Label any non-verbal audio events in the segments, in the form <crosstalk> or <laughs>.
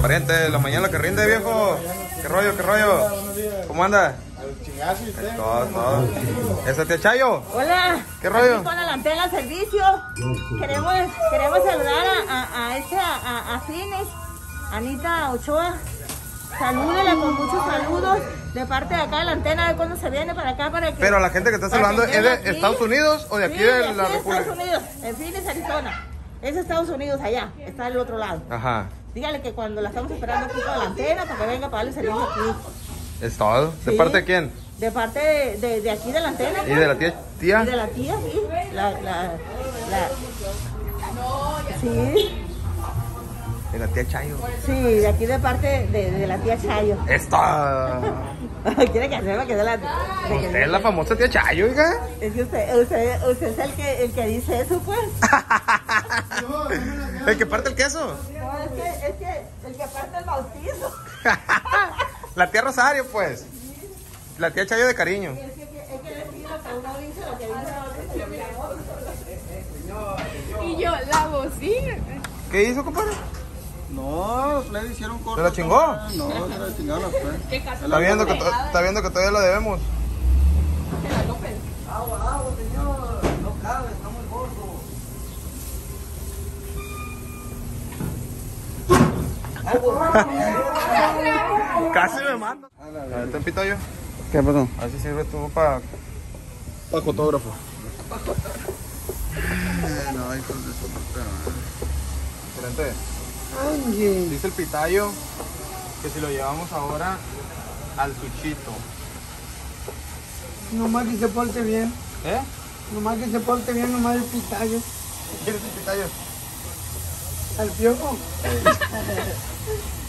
pariente, la mañana que rinde, viejo. ¿Qué rollo, qué rollo? ¿Cómo anda? Todo, todo. ¿Ese tía Chayo? Hola. ¿Qué rollo? Aquí Con la antena servicio. Queremos, queremos saludar a, a, a esta, a, a Fines, Anita Ochoa. Salúdela con muchos saludos de parte de acá de la antena de cuando se viene para acá para que. Pero la gente que está saludando, ¿es de aquí. Estados Unidos o de aquí Sí, de aquí la de República? Estados Unidos, en Phoenix, Arizona. Es Estados Unidos allá, está del otro lado. Ajá. Dígale que cuando la estamos esperando aquí con la antena para que venga para darle servicio aquí. Es todo. ¿De Sí. parte de quién? De parte de, de, de aquí de la antena. ¿Y de la tía? tía? Y de la tía, sí. La, la, la... Sí, De la tía Chayo. sí, de aquí de parte de, de la tía Chayo. Esta. <laughs> Quiere que sepa que de la... que- Usted es la famosa tía Chayo, oiga. Es que usted, usted, usted es el que, el que dice eso, pues. <laughs> El que parte el queso. Es que, es que el que parte el bautizo. <laughs> La tía Rosario, pues. La tía Chayo de cariño. Es que, es que decir lo que uno dice, lo que dice otro. Y yo, la bocina. ¿Qué hizo, compadre? No, le hicieron corto. ¿Se la chingó? No, se la chingaron la Fred. ¿Qué caso? Está viendo que, está viendo que todavía lo debemos. No cabe, <laughs> Casi me manda. A ver, te invito yo. ¿Qué pasó? A ver si sirve tú para Para fotógrafo. no, hijo de su puta Excelente. madre. Dice el pitayo que si lo llevamos ahora al suchito. Nomás que se porte bien, ¿Eh? nomás que se porte bien, nomás el pitayo, ¿Quién es el pitayo? Al piojo.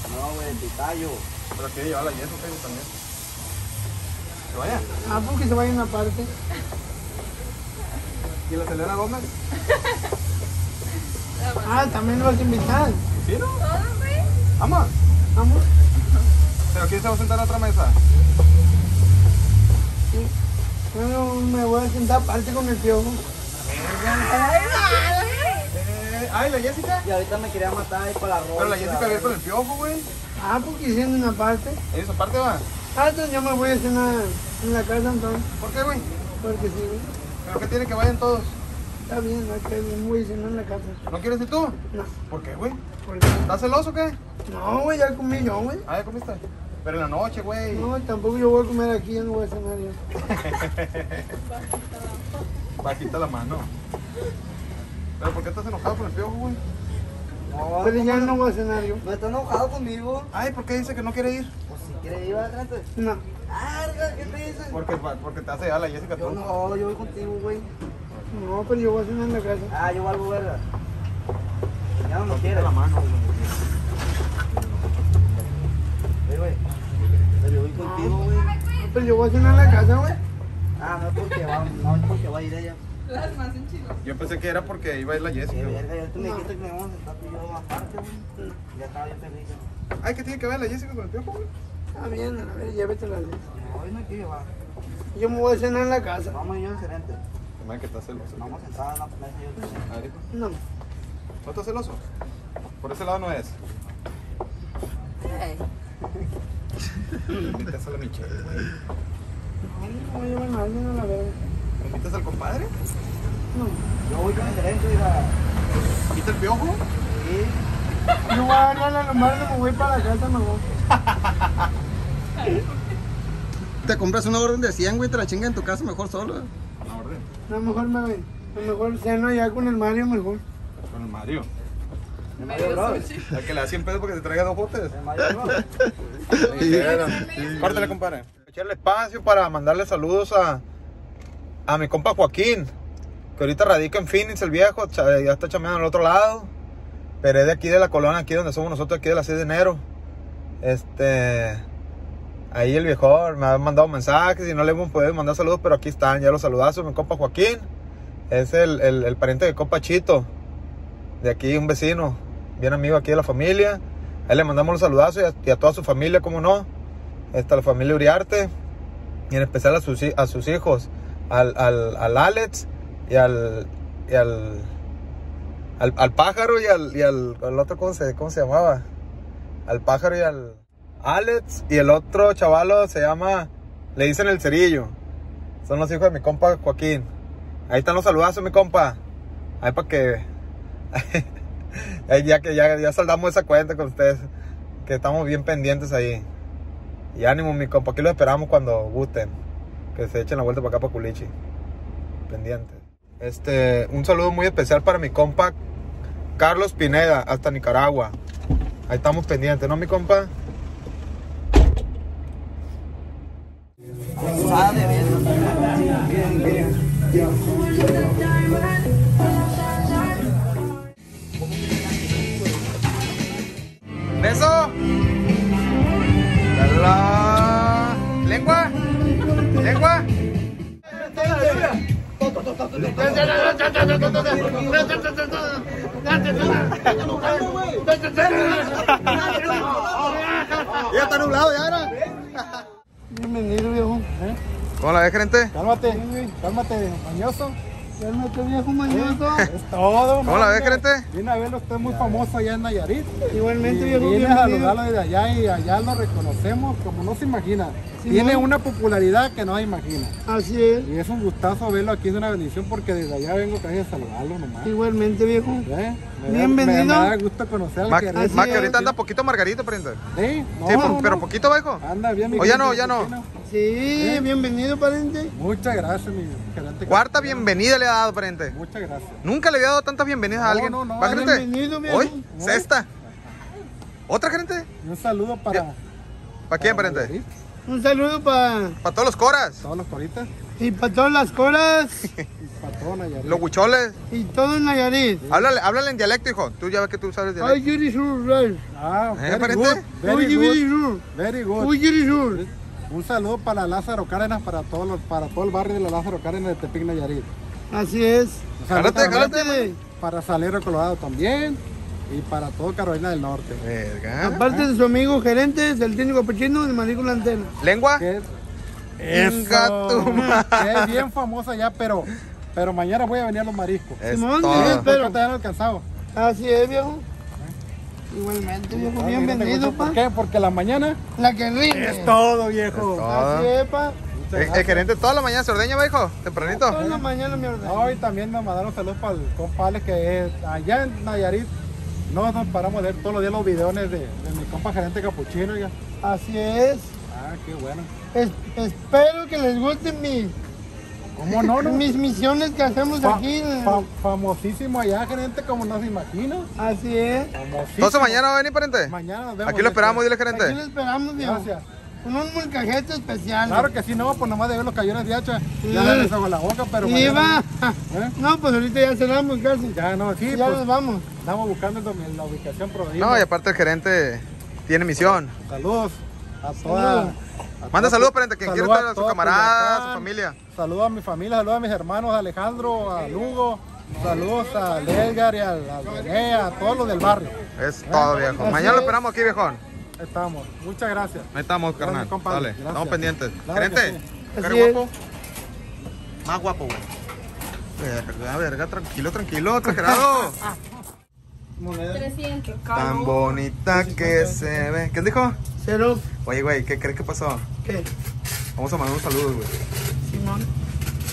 No, güey, pitayo. Pero quiere llevar la yeso, que también. ¿Que vaya? Ah, porque se vaya una parte. ¿Y la Selena Gómez? Ah, también lo vas a invitar. ¿Sí, no? Vamos. Vamos. ¿Pero quién se va a sentar a otra mesa? Bueno, me voy a sentar aparte con el piojo. Ay, la Jessica. Y ahorita me quería matar ahí para la ropa. Pero la Jessica viene con el piojo, güey. Ah, porque hicieron una parte. ¿Esa parte va? Ah, entonces yo me voy a cenar en la casa entonces. ¿Por qué, güey? Porque sí, ¿Pero qué tiene que vayan todos? está bien, no que me voy a cenar en la casa. ¿No quieres ir tú? No, ¿Por qué, güey? porque... ¿Estás celoso o qué? No, güey, ya comí yo, güey. Ah, ya comiste. Pero en la noche, güey. No, tampoco yo voy a comer aquí, no voy a cenar yo. <laughs> Bajita la mano. ¿Pero por qué estás enojado con el piojo, güey? No, Pero ya no voy a cenar yo. no está enojado conmigo. Ay, ¿por qué dice que no quiere ir? Pues si quiere ir adelante. No. Arga, ¿qué te dice? Porque, porque te hace ya la Jessica Yo tú. no, yo voy contigo, güey. No, pero yo voy a cenar en la casa. Ah, yo valgo verga. Ya no lo quiere. la mano, güey. Ey, güey. Pero yo voy contigo, güey. No, pero yo voy a cenar en la casa, güey. Ah, no es porque va, no es porque va a ir ella. En chino. Yo pensé que era porque iba a ir la Jessica. verga, ya tú me dijiste que me íbamos a sentar tú y yo aparte, güey. Ya estaba yo feliz. Ay, ¿qué tiene que ver la Jessica con el piojo, güey? Está bien, a ver, llévetela. No, hoy no que llevar. Yo me voy a cenar en la casa. Vamos y yo el gerente. Madre, que estás celoso. Vamos en la mesa y yo. A ver. No. ¿No estás celoso? Por ese lado no es. Invitas a la Michelle, güey. No, no voy a llevar a nadie a la verga. ¿Me invitas al compadre? No. Yo voy con el y la... ¿Quita el piojo? Sí. Yo voy a darle a la lombarda, me voy para la casa mejor. <laughs> Te compras una orden de 100, güey, te la chinga en tu casa mejor solo. Una orden. No, mejor me voy. A lo mejor ceno allá con el Mario mejor. Con el Mario. El Mario Bros. Al que le da 100 pesos porque te traiga dos botes. El Mario Bros. Córtale, compadre. Echarle espacio para mandarle saludos a, a mi compa Joaquín, que ahorita radica en Phoenix, el viejo, ya está chameando al otro lado. Pero es de aquí de la colonia, aquí donde somos nosotros, aquí de la 6 de enero. Este. Ahí el viejo me ha mandado mensajes y no le hemos podido mandar saludos, pero aquí están, ya los saludazos. Mi compa Joaquín es el, el, el pariente de compa Chito, de aquí, un vecino, bien amigo aquí de la familia. A él le mandamos los saludazos y a, y a toda su familia, como no. Esta, la familia Uriarte. Y en especial a sus, a sus hijos. Al, al, al Alex y al. Y al, al, al pájaro y al, y al, otro, ¿cómo se, ¿cómo se llamaba? al pájaro y al Alex. Y el otro chavalo se llama, le dicen el cerillo. Son los hijos de mi compa Joaquín. Ahí están los saludazos, mi compa. Ahí para que. <laughs> Ya que ya, ya saldamos esa cuenta con ustedes. Que estamos bien pendientes ahí. Y ánimo, mi compa. Aquí lo esperamos cuando gusten. Que se echen la vuelta para acá para Culichi. Pendientes. Este, un saludo muy especial para mi compa Carlos Pineda, hasta Nicaragua. Ahí estamos pendientes, ¿no, mi compa? Ya está nublado, ya era. Bienvenido, viejo. ¿Cómo la ves, gerente? Cálmate, cálmate, mañoso. Cálmate, viejo mañoso. <laughs> Es todo, ¿Cómo la ves, gerente? Viene a verlo, usted es muy famoso allá en Nayarit. Igualmente, viejo, viene a saludarlo desde allá y allá lo reconocemos como no se imagina. Sí, Tiene ¿no? una popularidad que no se imagina. Así es. Y es un gustazo verlo aquí, es una bendición porque desde allá vengo casi a saludarlo nomás. Igualmente, viejo. ¿Eh? Me Bienvenido. Me, me da gusto conocer al Ma, que ahorita anda poquito margarito, pariente. Sí, no, Sí, no, pero no. poquito, hijo. Anda bien, mi O ya no, ya no. Sí, bienvenido, pariente. Muchas gracias, mi gerente. Cuarta bienvenida le ha dado, pariente. Muchas gracias. Nunca le había dado tantas bienvenidas a alguien. no, no, ¿Va, bienvenido, viejo. Hoy, sexta. ¿Otra, gerente? Un saludo para, ¿Para quién, pariente? Nayarit, Un saludo para Para todos los coras. todos los coritas y para todas las coras <laughs> y para todo Nayarit. Los huicholes. y todo en Nayarit. Háblale, háblale en dialecto, hijo. Tú ya ves que tú sabes dialecto. Ah, ¿Eh, very good, very good, Sur. very good. Un saludo para Lázaro Cárdenas, para todo, los- para todo el barrio de la Lázaro Cárdenas de Tepic, Nayarit. Así es. Un saludo Jálate. Para Salero Colorado también y para todo Carolina del Norte. Verga. Aparte de su amigo gerente, del técnico pechino de Marícola Antena. ¿Lengua? Que es, que es bien famosa ya, pero, pero mañana voy a venir a los mariscos. Es Simón, Porque pero- todavía no he alcanzado. Así es, viejo. Igualmente, viejo. Bienvenido, ¿Por pa. qué? Porque la mañana La que rinde. es todo, viejo. Es todo. Así es, pa. El, el gerente toda la mañana se ordeña, va, hijo. Tempranito. Toda la mañana me ordena. Hoy también nos mandaron saludos para el compa Alex, que es allá en Nayarit. No nos paramos de ver todos los días los videos de, de mi compa gerente capuchino. Ya. Así es. Ah, qué bueno. Es- espero que les gusten mis, ¿Cómo no? no? mis misiones que hacemos Fa- aquí. fa- famosísimo allá, gerente, como no se imagina. Así es. Famosísimo. Entonces mañana va a venir, pariente. Mañana nos vemos. Aquí lo esperamos, dile, Aquí lo gerente. esperamos, viejo. Gracias. Con un molcajete especial. Claro que sí, no, pues nomás de ver los cayones de hacha. Sí. Ya le deshago la boca, pero. Va. <laughs> ¿Eh? No, pues ahorita ya cenamos casi. Ya no, sí, ya pues nos vamos. estamos buscando la ubicación prohibida. No, y aparte el gerente tiene misión. Saludos a toda. Saludos. A Manda saludos, pariente, quien quiera saludos estar a su todo camarada, a su familia. Saludos a mi familia, saludos a mis hermanos, a Alejandro, a Lugo. Saludos a Edgar y al, al René, a todos los del barrio. Es todo, viejo. Así Mañana lo es. esperamos aquí, viejón. Ahí Estamos. Muchas gracias. Ahí estamos, Gracias, carnal. compadre. Dale, Gracias. estamos pendientes. Claro gerente, sí. ¿cara Así es. guapo? Más guapo, güey. Verga, verga, tranquilo, tranquilo, exagerado. <laughs> 300. Tan bonita que se ve. ¿Qué dijo? Oye, güey, ¿qué crees que pasó? ¿Qué? Vamos a mandar un saludo, güey. Simón.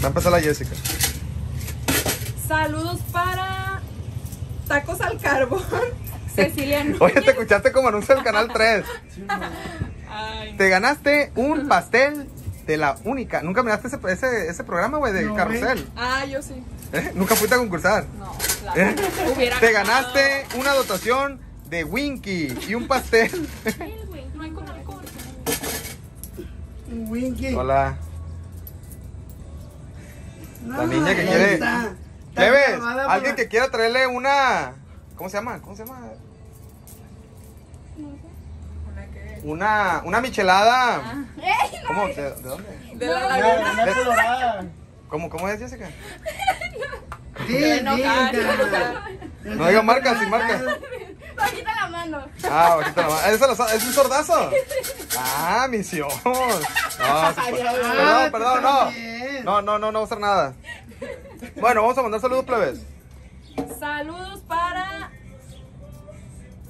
Va a empezar la Jessica. Saludos para Tacos al Carbón. <laughs> Cecilia Núñez. Oye, te escuchaste como anuncio del canal 3. Ay, Te ganaste un pastel de la única. Nunca miraste ese, ese, ese programa, güey, de No, carrusel. Ah, yo sí. ¿Eh? Nunca fuiste a concursar. No, <laughs> claro. ¿Eh? Te ganado. ganaste una dotación de Winky y un pastel. <laughs> Ay, güey, no hay con alcohol. Un Winky. Hola. No, La niña que quiere. está. Está por Alguien la- que quiera traerle una. ¿Cómo se llama? ¿Cómo se llama? Una que. Una, una michelada. ¿Cómo? ¿De, de dónde? De la laguna. De- colorada. ¿Cómo, ¿Cómo es, Jessica? Sí. No diga marca, sin marca. Bajita la mano. Ah, ahorita la ma- ¿Eso ¿Es un sordazo? <laughs> Ah, misión. No, sí, perdón, perdón, no. No, no, no, no va a hacer nada. Bueno, vamos a mandar saludos, plebes. Saludos para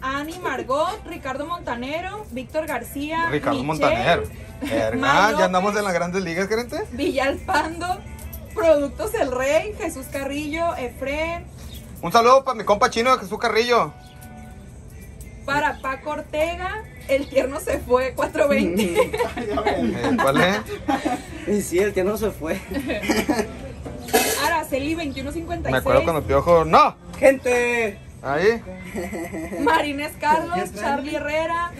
Ani Margot, Ricardo Montanero, Víctor García, Ricardo Michelle, Montaner. Verga, ya andamos en las grandes ligas, gerente. Villalpando, Productos El Rey, Jesús Carrillo, Efren, Un saludo para mi compa chino de Jesús Carrillo. Para Paco Ortega, El Tierno se fue, 420. <laughs> Eh, ¿Cuál es? Y sí, el que no se fue. Araceli 2156. Me acuerdo cuando Piojo. ¡No! Gente. Ahí. Marines Carlos, Charlie Herrera,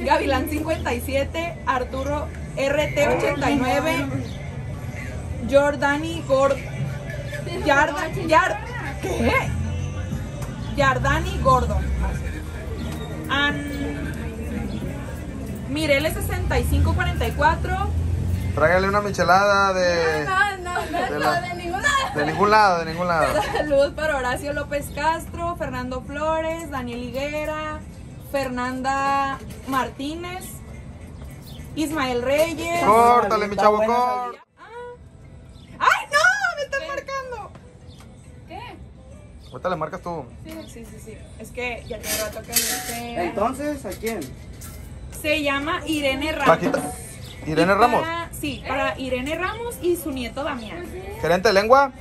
Gavilán 57, Arturo RT 89, Jordani Gordo. Yard, Yard, ¿Qué? Yardani Gordo. An, Mirele 6544. Tráigale una michelada de. No, no, de no, la- de ningún lado. De ningún lado, de ningún lado. Saludos para Horacio López Castro, Fernando Flores, Daniel Higuera, Fernanda Martínez, Ismael Reyes. Córtale, mi chavo, córtale. Ahorita le marcas tú. Sí, sí, sí, sí. Es que ya tiene rato que no sé. Entonces, ¿a quién? Se llama Irene Ramos. Paquita. Irene Ramos. para- sí, para Irene Ramos y su nieto Damián. Gerente de lengua.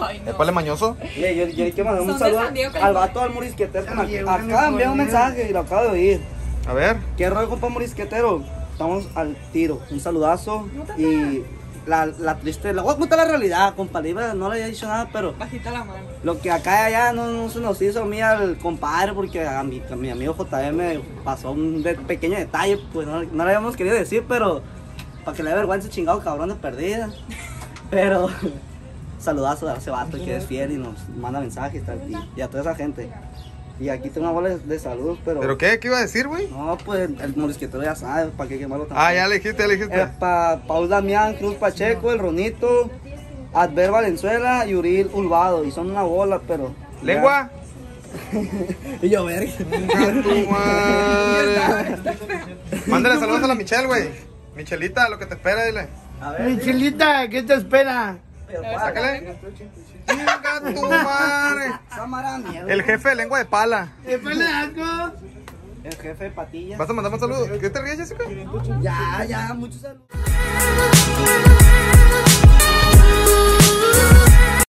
Ay, no. Épale mañoso. Oye, yo, yo quiero mandar un saludo al vato al morisquetero. que me- Acaba de enviar un mensaje y lo acabo de oír. A ver. ¿Qué rollo, compa morisquetero? Estamos al tiro. Un saludazo. Y la, la triste, la voy a contar la realidad, compa. iba- No le había dicho nada, pero Bajita la mano. Lo que acá y allá no, no se nos hizo a mí al compadre porque a mi, a mi amigo JM pasó un de- pequeño detalle, pues no, no le habíamos querido decir, pero para que le dé vergüenza chingado cabrón de perdida. <laughs> Pero <laughs> saludazo a ese vato que es fiel y nos manda mensajes y, y a toda esa gente. Y aquí tengo una bola de, de saludos, pero... ¿Pero qué? ¿Qué iba a decir, güey? No, pues el morisquetero ya sabe, para qué quemarlo Ah, ya le dijiste, ya le dijiste. eh, pa Paul Damián, Cruz Pacheco, El Ronito, Adver Valenzuela y Uriel Ulvado. Y son una bola, pero. ¿Lengua? <laughs> Y yo, verga. <laughs> Mándale saludos a la Michelle, güey. Michelita, lo que te espera, dile. A ver. Michelita, ¿qué te espera? Sácale. Tu madre. El jefe de lengua de pala. ¿Espera algo? El jefe de patillas. ¿Vas a mandarme un saludo? ¿Qué te ríes, Jessica? Ya, ya, muchos saludos.